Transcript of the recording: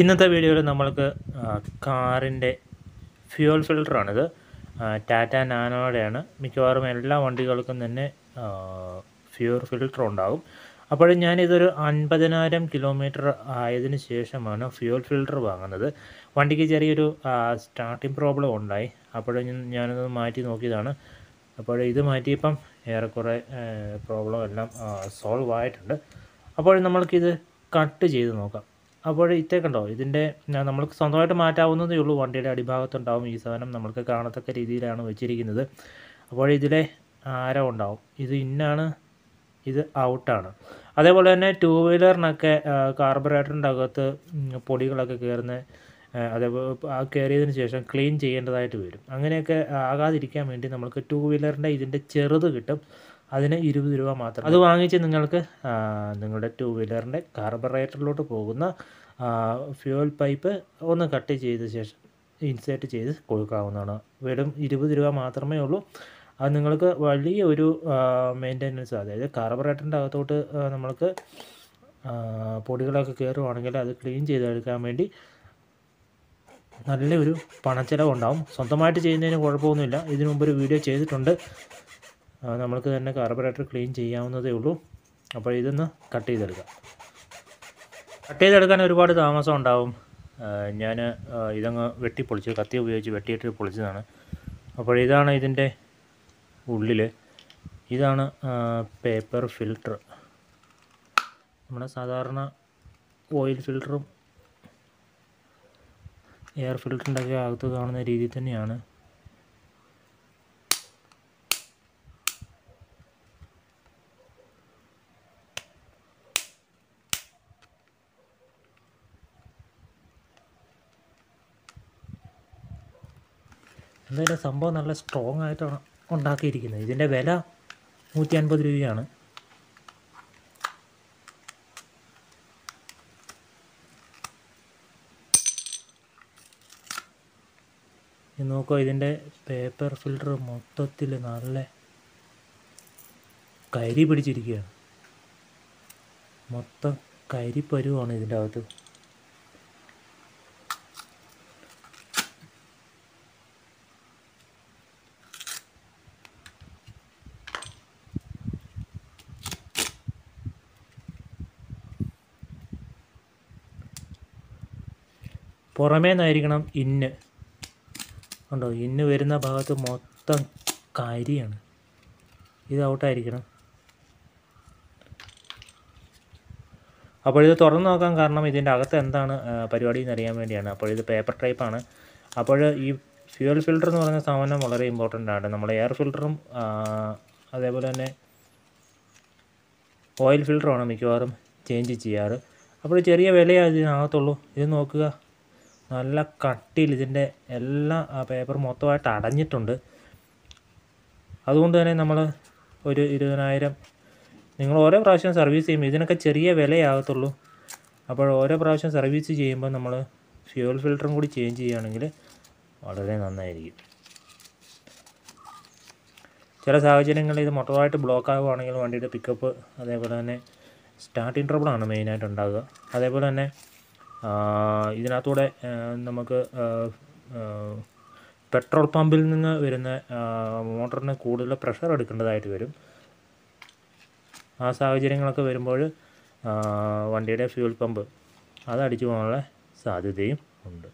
ഇന്നത്തെ വീഡിയോയിൽ നമ്മൾക്ക് കാറിന്റെ ഫ്യൂൽ ഫിൽറ്ററാണിത്. ടാറ്റ നാനോയുടെയാണ്. മിക്കവാറും എല്ലാ വണ്ടികൾക്കും തന്നെ ഫ്യൂവൽ ഫിൽറ്റർ ഉണ്ടാകും അപ്പോൾ ഞാനിതൊരു അൻപതിനായിരം കിലോമീറ്റർ ആയതിനു ശേഷമാണ് ഫ്യൂൽ ഫിൽറ്റർ വാങ്ങുന്നത്. വണ്ടിക്ക് ചെറിയൊരു സ്റ്റാർട്ടിംഗ് പ്രോബ്ലം ഉണ്ടായി. അപ്പോൾ ഞാനത് മാറ്റി നോക്കിയതാണ്. അപ്പോൾ ഇത് മാറ്റിയപ്പം ഏറെക്കുറെ പ്രോബ്ലം എല്ലാം സോൾവ് ആയിട്ടുണ്ട്. അപ്പോൾ നമ്മൾക്കിത് കട്ട് ചെയ്ത് നോക്കാം. അപ്പോൾ ഇത്തേക്കുണ്ടോ കണ്ടോ? ഇതിന്റെ നമ്മൾക്ക് സ്വന്തമായിട്ട് മാറ്റാവുന്നതേ ഉള്ളൂ. വണ്ടിയുടെ അടിഭാഗത്തുണ്ടാവും ഈ സാധനം. നമ്മൾക്ക് കാണത്തക്ക രീതിയിലാണ് വെച്ചിരിക്കുന്നത്. അപ്പോൾ ഇതിലെ ആരം ഉണ്ടാവും. ഇത് ഇന്നാണ് ഇത് ഔട്ടാണ്. അതേപോലെ തന്നെ ടൂ വീലറിനൊക്കെ കാർബറേറ്ററിന്റെ അകത്ത് പൊടികളൊക്കെ കയറുന്ന അതേപോലെ കയറിയതിന് ശേഷം ക്ലീൻ ചെയ്യേണ്ടതായിട്ട് വരും. അങ്ങനെയൊക്കെ ആകാതിരിക്കാൻ വേണ്ടി നമുക്ക് ടൂ വീലറിന്റെ ഇതിന്റെ ചെറുത് കിട്ടും. അതിന് ഇരുപത് രൂപ മാത്രം. അത് വാങ്ങിച്ച് നിങ്ങൾക്ക് നിങ്ങളുടെ ടു വീലറിന്റെ കാർബറേറ്ററിലോട്ട് പോകുന്ന ഫ്യൂൽ പൈപ്പ് ഒന്ന് കട്ട് ചെയ്ത ശേഷം ഇൻസേർട്ട് ചെയ്ത് കൊടുക്കാവുന്നതാണ്. വെറും ഇരുപത് രൂപ മാത്രമേ ഉള്ളൂ. അത് നിങ്ങൾക്ക് വലിയ ഒരു മെയിന്റെനൻസ് അതായത് കാർബറേറ്ററിന്റെ അകത്തോട്ട് നമ്മൾക്ക് പൊടികളൊക്കെ കയറുവാണെങ്കിൽ അത് ക്ലീൻ ചെയ്തെടുക്കാൻ വേണ്ടി നല്ലൊരു പണച്ചിലവുണ്ടാവും. സ്വന്തമായിട്ട് ചെയ്യുന്നതിന് കുഴപ്പമൊന്നുമില്ല. ഇതിനു മുമ്പ് ഒരു വീഡിയോ ചെയ്തിട്ടുണ്ട്. നമ്മൾക്ക് തന്നെ കാർബറേറ്റർ ക്ലീൻ ചെയ്യാവുന്നതേ ഉള്ളൂ. അപ്പോൾ ഇതൊന്ന് കട്ട് ചെയ്തെടുക്കാം. കട്ട് ചെയ്തെടുക്കാൻ ഒരുപാട് താമസം ഉണ്ടാവും. ഞാൻ ഇതങ്ങ് പൊളിച്ചു കത്തി ഉപയോഗിച്ച് വെട്ടിയിട്ട് പൊളിച്ചതാണ്. അപ്പോൾ ഇതാണ് ഇതിന്റെ ഉള്ളിൽ ഇതാണ് പേപ്പർ ഫിൽട്ടർ നമ്മുടെ സാധാരണ ഓയിൽ ഫിൽട്ടറും എയർ ഫിൽറ്ററിന്റെ ഒക്കെ അകത്ത് കാണുന്ന രീതിയിൽ തന്നെയാണ് എന്തായാലും സംഭവം നല്ല സ്ട്രോങ് ആയിട്ടാണ് ഉണ്ടാക്കിയിരിക്കുന്നത്. ഇതിന്റെ വില നൂറ്റി അൻപത് രൂപയാണ് നോക്കുക ഇതിന്റെ പേപ്പർ ഫിൽട്ടർ മൊത്തത്തിൽ നല്ല കരി പിടിച്ചിരിക്കുകയാണ്. മൊത്തം കരിപ്പരുവാണ് ഇതിന്റെ അകത്ത്. പുറമേ നിന്നായിരിക്കണം ഇന്ന്. ഉണ്ടോ ഇന്ന് വരുന്ന ഭാഗത്ത് മൊത്തം കാര്യമാണ്. ഇത് ഔട്ടായിരിക്കണം അപ്പോൾ ഇത് തുറന്നു നോക്കാൻ കാരണം ഇതിന്റെ അകത്ത് എന്താണ് പരിപാടി എന്ന് അറിയാൻ വേണ്ടിയാണ്. അപ്പോൾ ഇത് പേപ്പർ ടൈപ്പാണ് അപ്പോൾ ഈ ഫ്യൂൽ ഫിൽറ്റർ എന്ന് പറയുന്ന സാധനം വളരെ ഇമ്പോർട്ടന്റ് ആണ്. നമ്മൾ എയർ ഫിൽറ്ററും അതേപോലെ തന്നെ ഓയിൽ ഫിൽറ്ററുമാണ് മിക്കവാറും ചേഞ്ച് ചെയ്യാറ്. അപ്പോൾ ചെറിയ വിലയാണ് ഇതിനകത്തുള്ളൂ. ഇത് നോക്കുക. നല്ല കട്ടിയിൽ ഇതിന്റെ എല്ലാ പേപ്പർ മൊത്തമായിട്ട് അടഞ്ഞിട്ടുണ്ട്. അതുകൊണ്ട് തന്നെ നമ്മൾ ഒരു ഇരുപതിനായിരം നിങ്ങൾ ഓരോ പ്രാവശ്യം സർവീസ് ചെയ്യുമ്പോൾ ഇതിനൊക്കെ ചെറിയ വിലയാകത്തുള്ളൂ അപ്പോൾ ഓരോ പ്രാവശ്യം സർവീസ് ചെയ്യുമ്പോൾ നമ്മൾ ഫ്യൂൽ ഫിൽറ്ററും കൂടി ചേഞ്ച് ചെയ്യുകയാണെങ്കിൽ വളരെ നന്നായിരിക്കും. ചില സാഹചര്യങ്ങളിൽ ഇത് മൊത്തമായിട്ട് ബ്ലോക്ക് ആകുകയാണെങ്കിൽ വണ്ടിയുടെ പിക്കപ്പ് അതേപോലെ തന്നെ സ്റ്റാർട്ടിങ് ട്രബിളാണ് മെയിനായിട്ട് ഉണ്ടാകുക അതേപോലെ തന്നെ ഇതിനകത്തൂടെ നമുക്ക് പെട്രോൾ പമ്പിൽ നിന്ന് വരുന്ന മോട്ടറിന് കൂടുതൽ പ്രഷർ എടുക്കേണ്ടതായിട്ട് വരും. ആ സാഹചര്യങ്ങളൊക്കെ വരുമ്പോൾ വണ്ടിയുടെ ഫ്യൂൽ പമ്പ് അത് അടിച്ചു പോകാനുള്ള സാധ്യതയും ഉണ്ട്.